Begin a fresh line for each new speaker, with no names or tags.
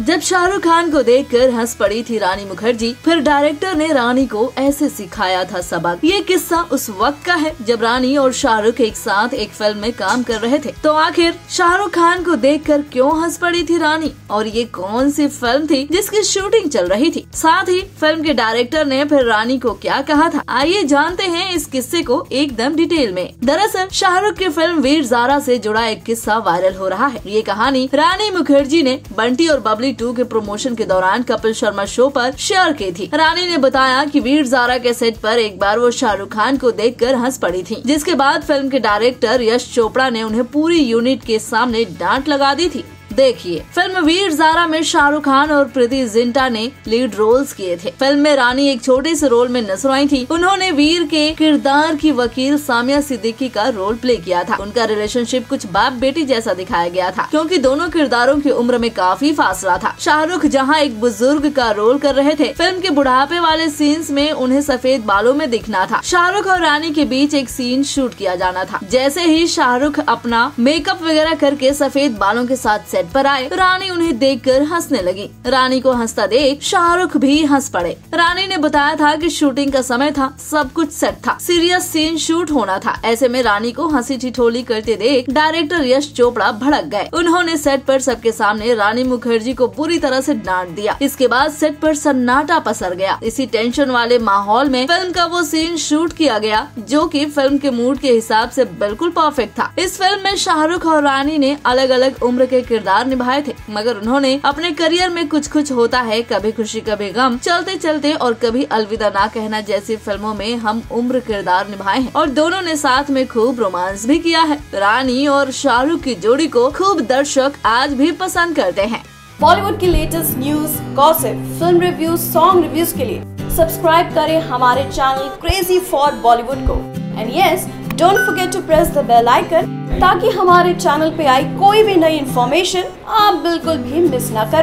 जब शाहरुख खान को देखकर हंस पड़ी थी रानी मुखर्जी, फिर डायरेक्टर ने रानी को ऐसे सिखाया था सबक। ये किस्सा उस वक्त का है, जब रानी और शाहरुख एक साथ एक फ़िल्म में काम कर रहे थे। तो आखिर शाहरुख खान को देखकर क्यों हंस पड़ी थी रानी? और ये कौन सी फ़िल्म थी जिसकी शूटिंग चल रही थी? साथ ही फ़िल्म के डायरेक्टर ने फिर रानी को क्या कहा था? आइए जानते हैं इस किस्से को एकदम डिटेल में। दरअसल, शाहरुख की फ़िल्म वीर जारा से जुड़ा एक किस्सा वायरल हो रहा है। ये कहानी रानी मुखर्जी ने, बंटी और बबली टू के प्रमोशन के दौरान कपिल शर्मा शो पर शेयर की थी। रानी ने बताया कि वीर जारा के सेट पर एक बार वो शाहरुख खान को देखकर हंस पड़ी थी, जिसके बाद फ़िल्म के डायरेक्टर यश चोपड़ा ने उन्हें पूरी यूनिट के सामने डांट लगा दी थी। देखिए। फ़िल्म वीर जारा में शाहरुख खान और प्रीति जिंटा ने लीड रोल्स किए थे। फ़िल्म में रानी एक छोटे से रोल में नज़र आई थी। उन्होंने वीर के किरदार की वकील सामिया सिद्दीकी का रोल प्ले किया था। उनका रिलेशनशिप कुछ बाप बेटी जैसा दिखाया गया था, क्योंकि दोनों किरदारों की उम्र में काफ़ी फासला था। शाहरुख जहाँ एक बुज़ुर्ग का रोल कर रहे थे, फ़िल्म के बुढ़ापे वाले सीन्स में उन्हें सफ़ेद बालों में दिखना था। शाहरुख और रानी के बीच एक सीन शूट किया जाना था। जैसे ही शाहरुख अपना मेकअप वगैरह करके सफ़ेद बालों के साथ सेट पर आए, रानी उन्हें देखकर हंसने लगी। रानी को हंसता देख शाहरुख भी हंस पड़े। रानी ने बताया था कि शूटिंग का समय था, सब कुछ सेट था। सीरियस सीन शूट होना था। ऐसे में रानी को हँसी ठिठोली करते देख डायरेक्टर यश चोपड़ा भड़क गए। उन्होंने सेट पर सबके सामने रानी मुखर्जी को पूरी तरह से डांट दिया। इसके बाद सेट पर सन्नाटा पसर गया। इसी टेंशन वाले माहौल में फ़िल्म का वो सीन शूट किया गया, जो कि फ़िल्म के मूड के हिसाब से बिल्कुल परफेक्ट था। इस फ़िल्म में शाहरुख और रानी ने अलग अलग उम्र के किरदार निभाए निभाए थे, मगर उन्होंने अपने करियर में कुछ कुछ होता है, कभी खुशी, कभी गम। चलते चलते और कभी अलविदा ना कहना जैसी फ़िल्मों में हम उम्र किरदार निभाए हैं। और दोनों ने साथ में खूब रोमांस भी किया है। रानी और शाहरुख की जोड़ी को खूब दर्शक आज भी पसंद करते हैं।
बॉलीवुड की latest news gossip film reviews song reviews के लिए सब्सक्राइब करें हमारे चैनल क्रेजी फॉर बॉलीवुड को। And yes don't forget to press the bell icon ताकि हमारे चैनल पे आई कोई भी नई इन्फॉर्मेशन आप बिल्कुल भी मिस ना कर।